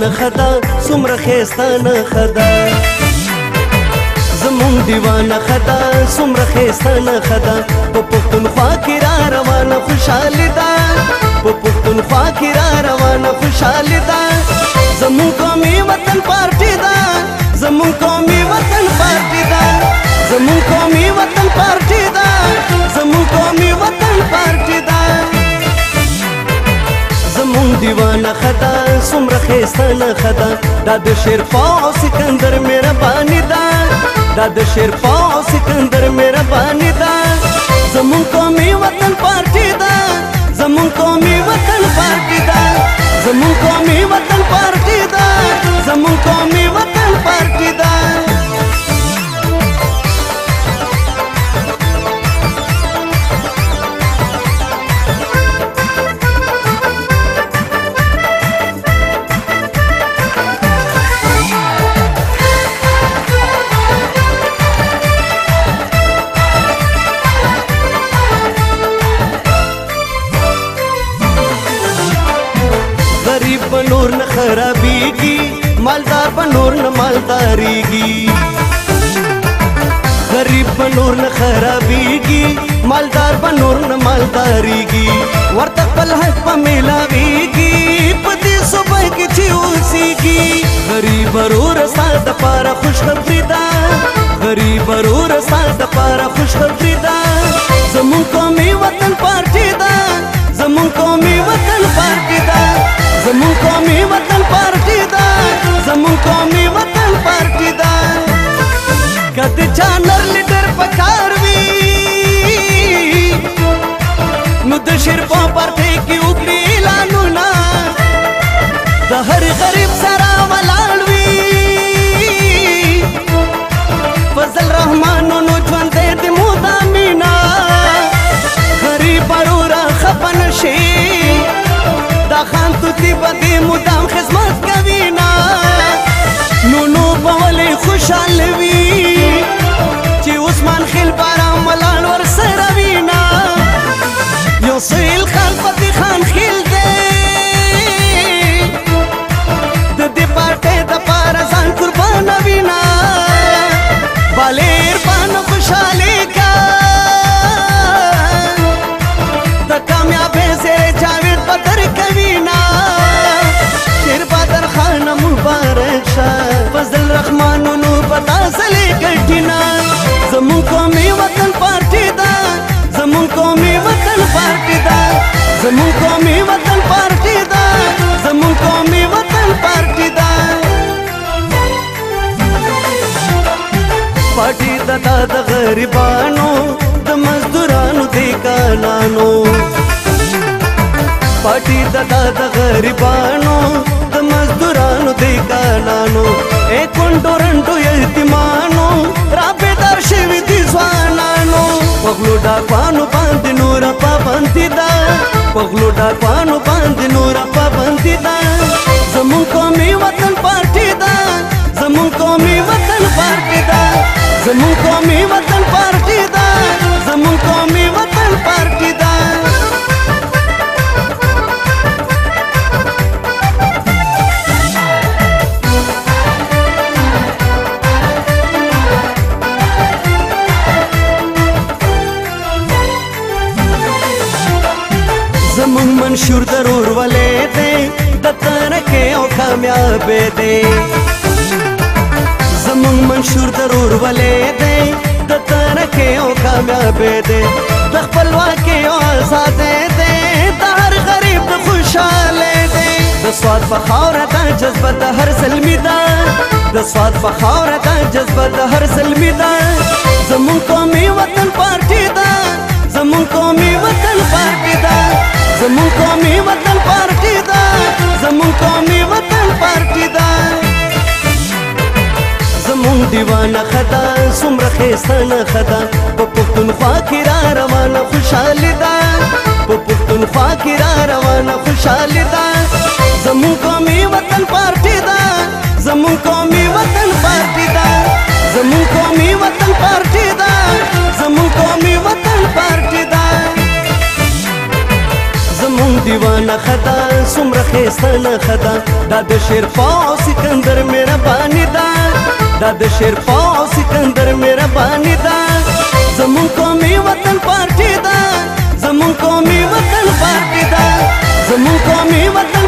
نه خدا سمره خستانه خدا زمون دیوانه خدا سمره خستانه خدا په پښتونخوا کې را روانه خوشاله ده په پښتونخوا کې را روانه خوشاله ده زمون قومي وطن پارټي ده زمون قومي څومره خسته نه خدا دا د شیر پاو سکندر میرا باندې دا دا د شیر پاو سکندر میرا باندې دا زمون قومي وطن پارټي دا زمون قومي وطن پارټي دا زمون قومي مالداريږي مالدار په نور نه مالداريږي غریب په نور نه خرابيږي مالدار په نور نه مالداريږي ورته خپل حق په ملاويږي په دې صبح کې چې اوسيږي غریب ورور ساده پر خوشخبری ده غریب ورور ساده پر خوشخبری سوتی بدی مدام پاټي د تا د غریبانو د مزدورانو دی کانانو پاټي د تا د غریبانو د مزدورانو دی کانانو اے کونډو رندو یتیمانو را به درشوي دي ځوانانو پغلو ډاکوانو باندې نور پابندي دا پغلو ډاکوانو باندې نور پابندي دا زمون کومي وطن زمون قومي وطن پارټي دا زمون قومي وطن پارټي دا زمون منشور ضرور ولې دې د ترکه او کامیاب دې زمون منشور ضرور ولې دی د ترکه او کامیاب دی د خپلواکۍ او آزاد دی د هر غریب د خوشاله دی د سواد په خاوره دا جذبه د هر زلمی ده د سواد په خاوره دا جذبه د هر زلمی ده زمون قومي وطن پارټي ده زمون قومي وطن پارټي ده زمون قومي وطن پارټي خېستانه خدا په پښتونخوا کې را روانه خوشاله ده په پښتونخوا کې را روانه خوشاله ده زموږ قومي وطن پارټي ده زموږ قومي وطن پارټي ده زموږ قومي وطن پارټي ده زموږ قومي وطن پارټي ده زمون دیوانه خدا سمره خېستانه خدا دا د شیر فاو سکندر مهرباني ده دا د شیر فاو सिकंदर मेरा दा जमुन कौमी वतन पार्टी दा जमुन कौमी वतन पार्टी दा जमुन कौमी वतन